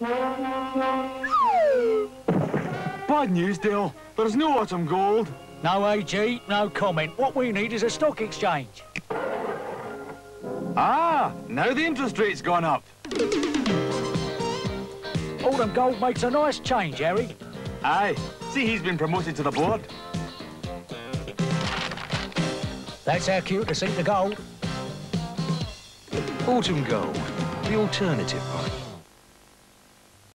Bad news, Dale. There's no autumn gold. No AG, no comment. What we need is a stock exchange. Ah, now the interest rate's gone up. Autumn Gold makes a nice change, Harry. Aye. See, he's been promoted to the board. That's how cute to see the gold. Autumn Gold, the alternative price.